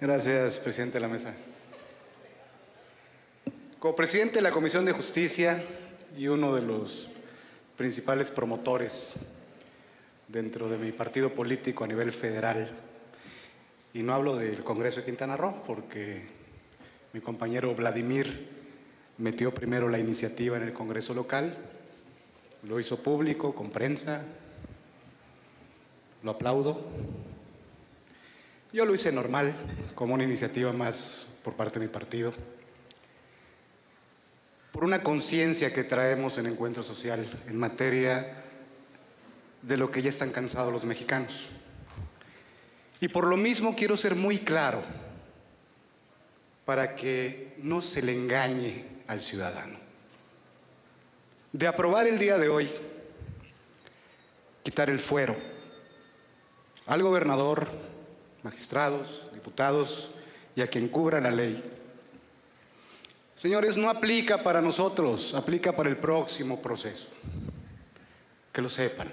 Gracias, presidente de la mesa. Como presidente de la Comisión de Justicia y uno de los principales promotores dentro de mi partido político a nivel federal, y no hablo del Congreso de Quintana Roo, porque mi compañero Vladimir metió primero la iniciativa en el Congreso local, lo hizo público, con prensa, lo aplaudo. Yo lo hice normal, como una iniciativa más por parte de mi partido, por una conciencia que traemos en Encuentro Social en materia de lo que ya están cansados los mexicanos. Y por lo mismo quiero ser muy claro para que no se le engañe al ciudadano. De aprobar el día de hoy, quitar el fuero al gobernador, magistrados, diputados y a quien cubra la ley. Señores, no aplica para nosotros, aplica para el próximo proceso. Que lo sepan.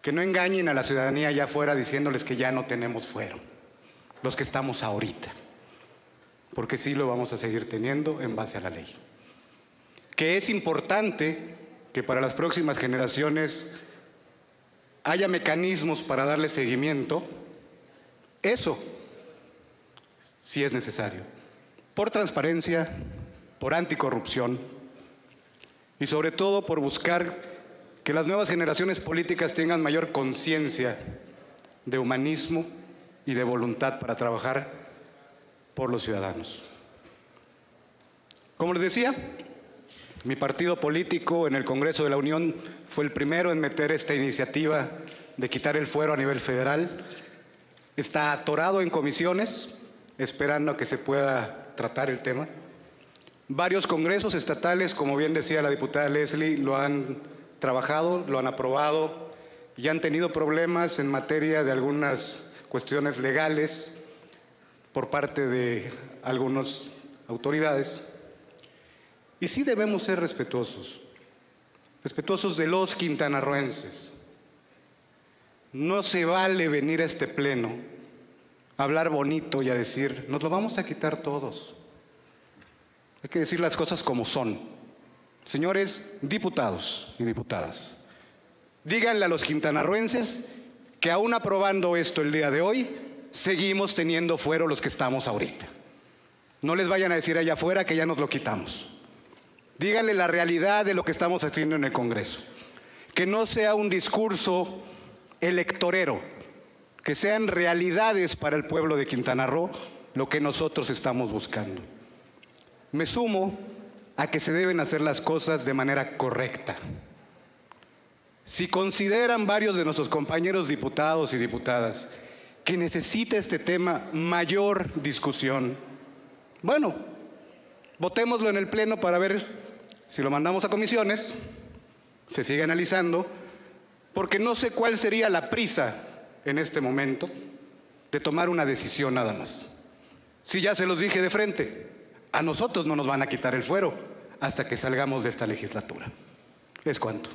Que no engañen a la ciudadanía allá afuera diciéndoles que ya no tenemos fuero, los que estamos ahorita, porque sí lo vamos a seguir teniendo en base a la ley. Que es importante que para las próximas generaciones haya mecanismos para darle seguimiento, eso sí es necesario, por transparencia, por anticorrupción y sobre todo por buscar que las nuevas generaciones políticas tengan mayor conciencia de humanismo y de voluntad para trabajar por los ciudadanos. Como les decía, mi partido político en el Congreso de la Unión fue el primero en meter esta iniciativa de quitar el fuero a nivel federal. Está atorado en comisiones, esperando a que se pueda tratar el tema. Varios congresos estatales, como bien decía la diputada Leslie, lo han trabajado, lo han aprobado y han tenido problemas en materia de algunas cuestiones legales por parte de algunas autoridades. Y sí debemos ser respetuosos, respetuosos de los quintanarroenses. No se vale venir a este pleno hablar bonito y a decir, nos lo vamos a quitar todos. Hay que decir las cosas como son. Señores diputados y diputadas, díganle a los quintanarruenses que aún aprobando esto el día de hoy, seguimos teniendo fuero los que estamos ahorita. No les vayan a decir allá afuera que ya nos lo quitamos. Díganle la realidad de lo que estamos haciendo en el Congreso. Que no sea un discurso electorero, que sean realidades para el pueblo de Quintana Roo lo que nosotros estamos buscando. Me sumo a que se deben hacer las cosas de manera correcta. Si consideran varios de nuestros compañeros diputados y diputadas que necesita este tema mayor discusión, bueno, votémoslo en el Pleno para ver si lo mandamos a comisiones, se sigue analizando, porque no sé cuál sería la prisa en este momento de tomar una decisión nada más. Si ya se los dije de frente, a nosotros no nos van a quitar el fuero hasta que salgamos de esta legislatura. Es cuanto.